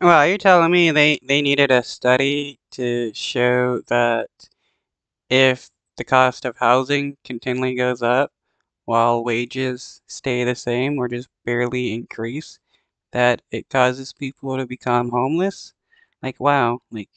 Well, are you telling me they, they needed a study to show that if the cost of housing continually goes up while wages stay the same or just barely increase, that it causes people to become homeless? Like, wow, like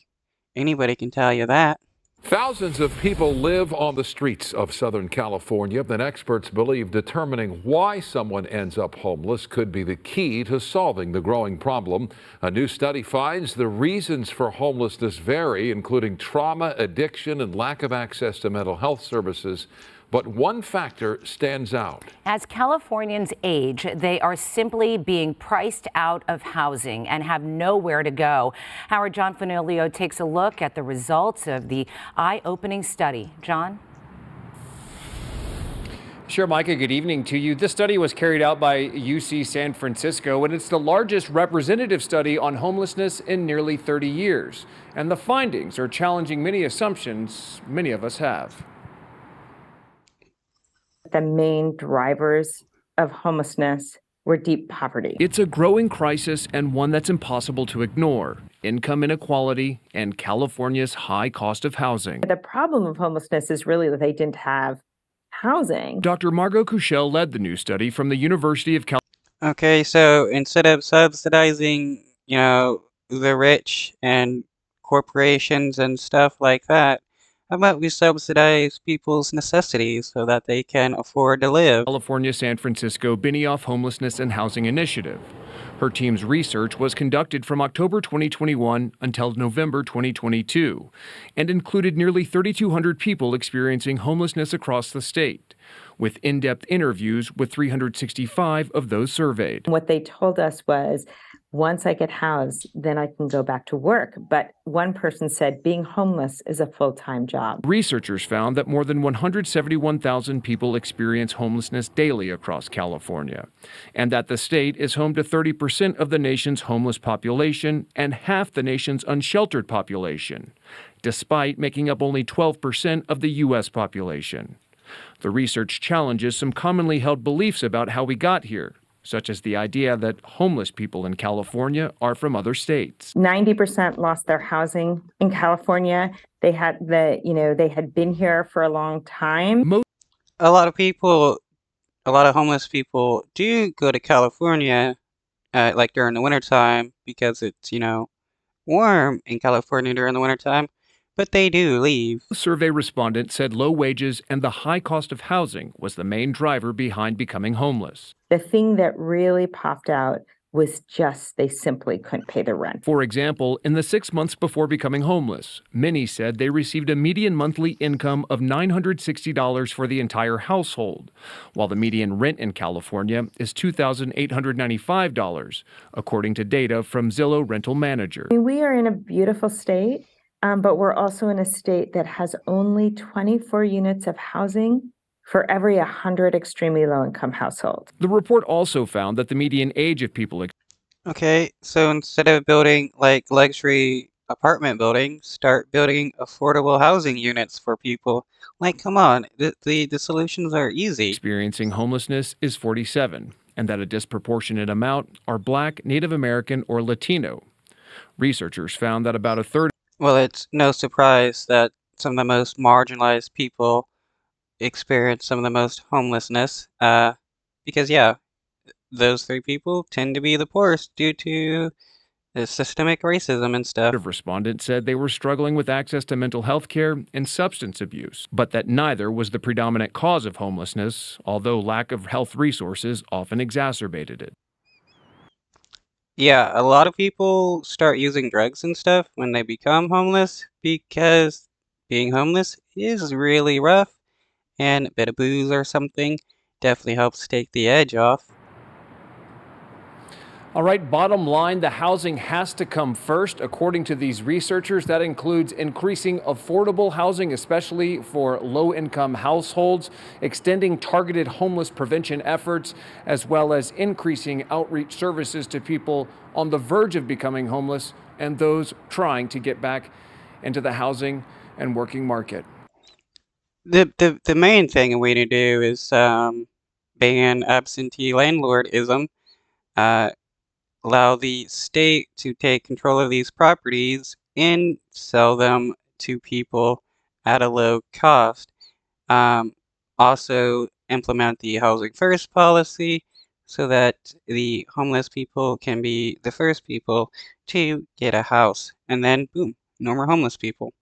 anybody can tell you that. Thousands of people live on the streets of Southern California, and experts believe determining why someone ends up homeless could be the key to solving the growing problem. A new study finds the reasons for homelessness vary, including trauma, addiction, and lack of access to mental health services. But one factor stands out. As Californians age, they are simply being priced out of housing and have nowhere to go. Howard John Fanolio takes a look at the results of the eye opening study. John? Sure, Micah, good evening to you. This study was carried out by UC San Francisco, and it's the largest representative study on homelessness in nearly 30 years. And the findings are challenging many assumptions many of us have the main drivers of homelessness were deep poverty. It's a growing crisis and one that's impossible to ignore income inequality and California's high cost of housing. The problem of homelessness is really that they didn't have housing. Dr. Margot Kushel led the new study from the University of California. Okay, so instead of subsidizing, you know, the rich and corporations and stuff like that, how about we subsidize people's necessities so that they can afford to live? California San Francisco Benioff Homelessness and Housing Initiative. Her team's research was conducted from October 2021 until November 2022 and included nearly 3,200 people experiencing homelessness across the state, with in depth interviews with 365 of those surveyed. What they told us was once I get housed, then I can go back to work. But one person said being homeless is a full time job. Researchers found that more than 171,000 people experience homelessness daily across California, and that the state is home to 30% of the nation's homeless population and half the nation's unsheltered population, despite making up only 12% of the U.S. population. The research challenges some commonly held beliefs about how we got here, such as the idea that homeless people in California are from other states. 90% lost their housing in California. They had the, you know, they had been here for a long time. A lot of people, a lot of homeless people do go to California, uh, like during the wintertime because it's, you know, warm in California during the wintertime. But they do leave. Survey respondent said low wages and the high cost of housing was the main driver behind becoming homeless. The thing that really popped out was just they simply couldn't pay the rent. For example, in the six months before becoming homeless, many said they received a median monthly income of $960 for the entire household, while the median rent in California is $2,895, according to data from Zillow Rental Manager. We are in a beautiful state um, but we're also in a state that has only 24 units of housing for every 100 extremely low income households. The report also found that the median age of people. Okay, so instead of building like luxury apartment buildings, start building affordable housing units for people. Like, come on, the, the, the solutions are easy. Experiencing homelessness is 47, and that a disproportionate amount are Black, Native American, or Latino. Researchers found that about a third well, it's no surprise that some of the most marginalized people experience some of the most homelessness. Uh, because, yeah, those three people tend to be the poorest due to systemic racism and stuff. Respondents said they were struggling with access to mental health care and substance abuse, but that neither was the predominant cause of homelessness, although lack of health resources often exacerbated it. Yeah, a lot of people start using drugs and stuff when they become homeless because being homeless is really rough and a bit of booze or something definitely helps take the edge off. All right, bottom line, the housing has to come first, according to these researchers. That includes increasing affordable housing, especially for low income households, extending targeted homeless prevention efforts, as well as increasing outreach services to people on the verge of becoming homeless and those trying to get back into the housing and working market. The, the, the main thing we need to do is um, ban absentee landlordism. Uh, allow the state to take control of these properties and sell them to people at a low cost. Um, also, implement the housing first policy so that the homeless people can be the first people to get a house. And then, boom, no more homeless people.